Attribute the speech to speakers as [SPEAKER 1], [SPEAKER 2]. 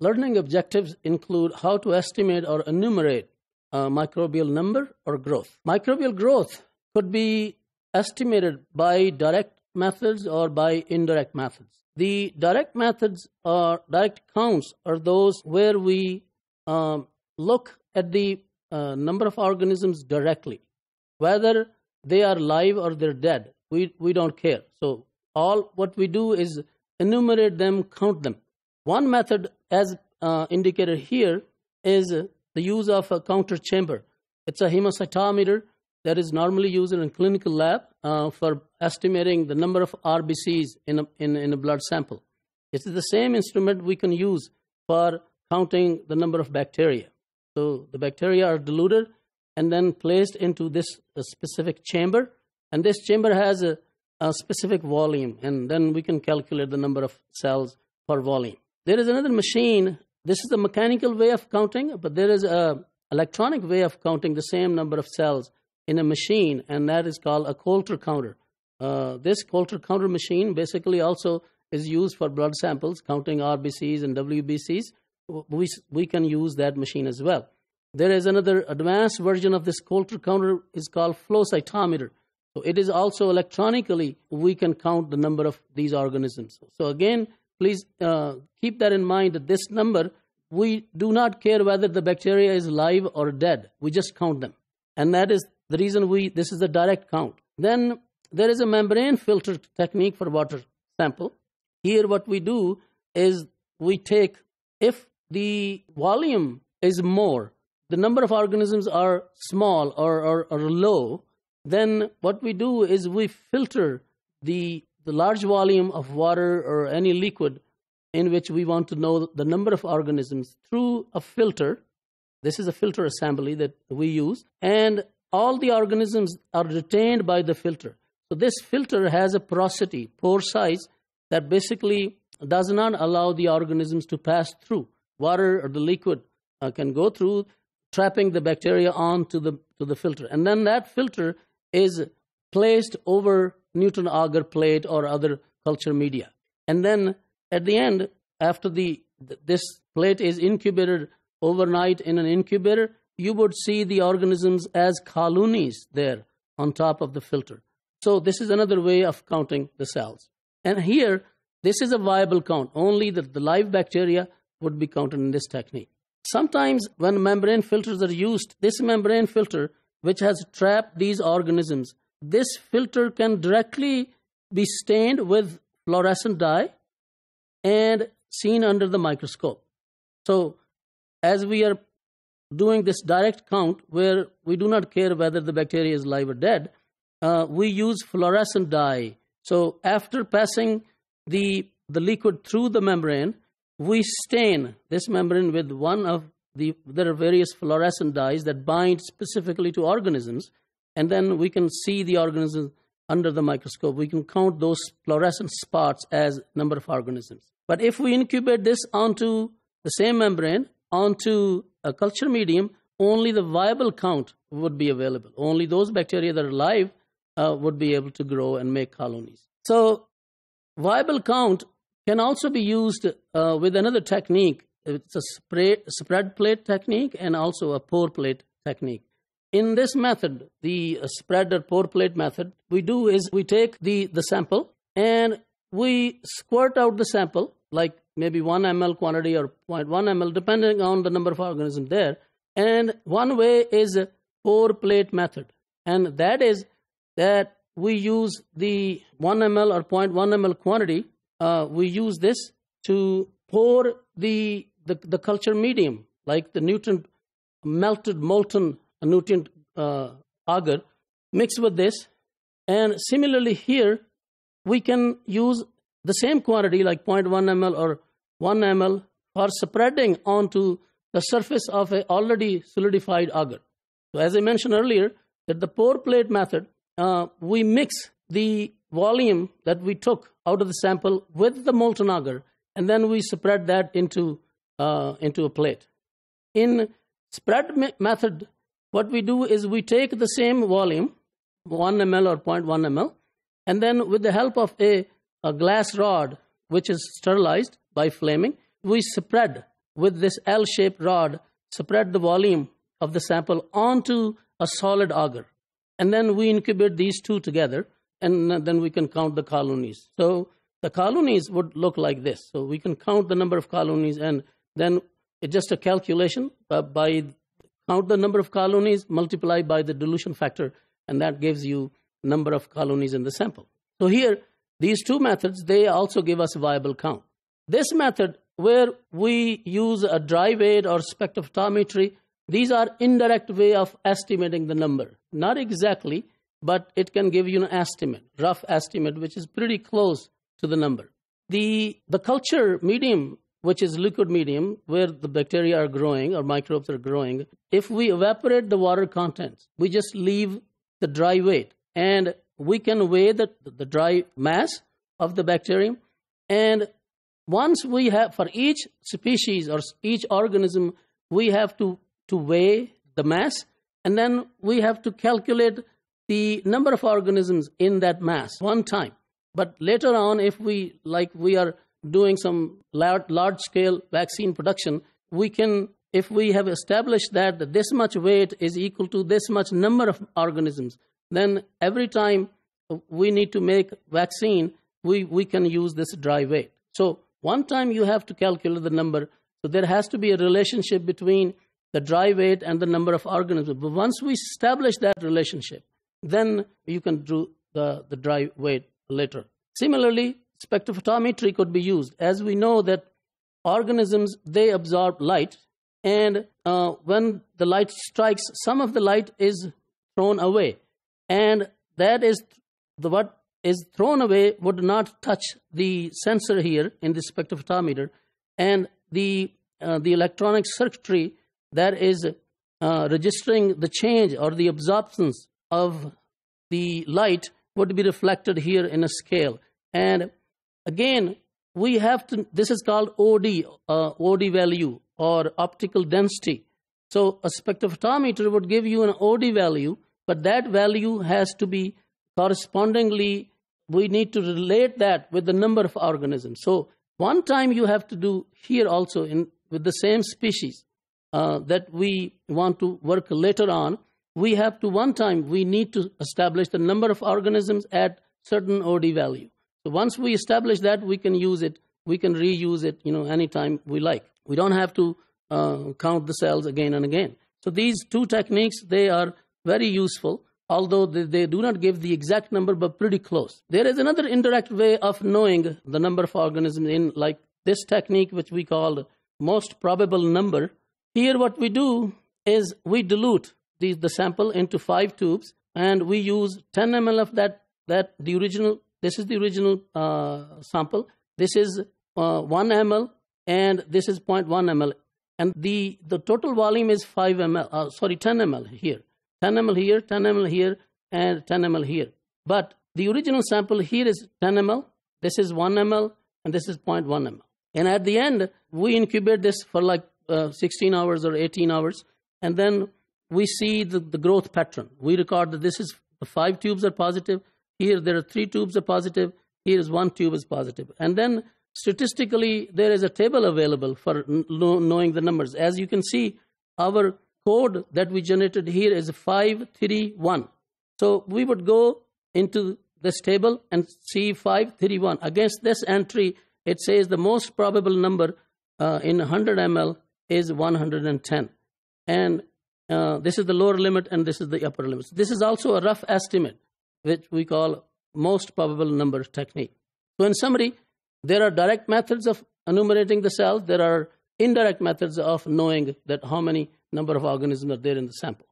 [SPEAKER 1] learning objectives include how to estimate or enumerate microbial number or growth. Microbial growth could be estimated by direct methods or by indirect methods. The direct methods or direct counts are those where we um, look at the uh, number of organisms directly, whether they are live or they're dead. We we don't care. So all what we do is enumerate them, count them. One method, as uh, indicated here, is the use of a counter chamber. It's a hemocytometer that is normally used in a clinical lab uh, for estimating the number of RBCs in a, in, in a blood sample. It is the same instrument we can use for counting the number of bacteria. So the bacteria are diluted and then placed into this specific chamber, and this chamber has a, a specific volume, and then we can calculate the number of cells per volume. There is another machine. This is the mechanical way of counting, but there is a electronic way of counting the same number of cells in a machine, and that is called a Coulter counter. Uh, this Coulter counter machine basically also is used for blood samples, counting RBCs and WBCs. We, we can use that machine as well. There is another advanced version of this Coulter counter is called flow cytometer. So it is also electronically we can count the number of these organisms. So again, please uh, keep that in mind that this number we do not care whether the bacteria is live or dead. We just count them, and that is the reason we, this is a direct count. Then there is a membrane filter technique for water sample. Here what we do is we take, if the volume is more, the number of organisms are small or, or, or low, then what we do is we filter the, the large volume of water or any liquid in which we want to know the number of organisms through a filter. This is a filter assembly that we use. And all the organisms are retained by the filter. So this filter has a porosity, pore size, that basically does not allow the organisms to pass through. Water or the liquid uh, can go through, trapping the bacteria onto the to the filter, and then that filter is placed over nutrient agar plate or other culture media, and then at the end, after the this plate is incubated overnight in an incubator, you would see the organisms as colonies there on top of the filter. So this is another way of counting the cells. And here, this is a viable count. Only the, the live bacteria would be counted in this technique. Sometimes when membrane filters are used, this membrane filter, which has trapped these organisms, this filter can directly be stained with fluorescent dye and seen under the microscope. So as we are doing this direct count where we do not care whether the bacteria is live or dead, uh, we use fluorescent dye. So after passing the, the liquid through the membrane, we stain this membrane with one of the, there are various fluorescent dyes that bind specifically to organisms, and then we can see the organisms under the microscope. We can count those fluorescent spots as number of organisms. But if we incubate this onto the same membrane, onto a culture medium, only the viable count would be available. Only those bacteria that are alive uh, would be able to grow and make colonies. So, viable count can also be used uh, with another technique. It's a spray, spread plate technique and also a pour plate technique. In this method, the spread or pour plate method, we do is we take the, the sample and we squirt out the sample like maybe 1 ml quantity or 0.1 ml, depending on the number of organisms there. And one way is a pour plate method. And that is that we use the 1 ml or 0.1 ml quantity, uh, we use this to pour the, the, the, culture medium, like the nutrient melted molten nutrient uh, agar, mixed with this. And similarly, here we can use the same quantity, like 0.1 ml or 1 ml for spreading onto the surface of a already solidified agar. So as I mentioned earlier, that the pour plate method, uh, we mix the volume that we took out of the sample with the molten agar, and then we spread that into uh, into a plate. In spread me- method, what we do is we take the same volume, 1 ml or 0.1 ml, and then with the help of a, a glass rod, which is sterilized, by flaming, we spread with this L-shaped rod, spread the volume of the sample onto a solid agar. And then we incubate these two together, and then we can count the colonies. So the colonies would look like this. So we can count the number of colonies, and then it's just a calculation uh, by count the number of colonies, multiply by the dilution factor, and that gives you number of colonies in the sample. So here, these two methods, they also give us a viable count. This method, where we use a dry weight or spectrophotometry, these are indirect way of estimating the number. Not exactly, but it can give you an estimate, rough estimate, which is pretty close to the number. The, the culture medium, which is liquid medium, where the bacteria are growing or microbes are growing, if we evaporate the water contents, we just leave the dry weight and we can weigh the, the dry mass of the bacterium. And once we have, for each species or each organism, we have to, to weigh the mass and then we have to calculate the number of organisms in that mass one time. But later on, if we, like we are doing some large, scale vaccine production, we can, if we have established that this much weight is equal to this much number of organisms, then every time we need to make vaccine, we, we can use this dry weight. So one time you have to calculate the number. So there has to be a relationship between the dry weight and the number of organisms. But once we establish that relationship, then you can do the, the dry weight later. Similarly, spectrophotometry could be used. As we know that organisms, they absorb light. And uh, when the light strikes, some of the light is thrown away and that is the what is thrown away would not touch the sensor here in the spectrophotometer and the uh, the electronic circuitry that is uh, registering the change or the absorptions of the light would be reflected here in a scale and again we have to this is called od uh, od value or optical density so a spectrophotometer would give you an od value but that value has to be correspondingly, we need to relate that with the number of organisms. So one time you have to do here also in with the same species uh, that we want to work later on. We have to one time we need to establish the number of organisms at certain OD value. So once we establish that, we can use it. We can reuse it, you know, anytime we like. We don't have to uh, count the cells again and again. So these two techniques they are very useful, although they, they do not give the exact number, but pretty close. There is another indirect way of knowing the number of organisms in like this technique, which we call most probable number. Here, what we do is we dilute the, the sample into five tubes, and we use 10 ml of that. That the original. This is the original uh, sample. This is uh, 1 ml, and this is 0.1 ml, and the the total volume is 5 ml. Uh, sorry, 10 ml here. 10 ml here, 10 ml here, and 10 ml here. But the original sample here is 10 ml, this is 1 ml, and this is 0.1 ml. And at the end, we incubate this for like uh, 16 hours or 18 hours, and then we see the, the growth pattern. We record that this is the five tubes are positive. Here there are three tubes are positive. Here is one tube is positive. And then statistically, there is a table available for knowing the numbers. As you can see, our code that we generated here is 531. So we would go into this table and see 531. Against this entry, it says the most probable number uh, in 100 ml is 110. And uh, this is the lower limit and this is the upper limit. This is also a rough estimate, which we call most probable number technique. So in summary, there are direct methods of enumerating the cells. There are indirect methods of knowing that how many number of organisms are there in the sample.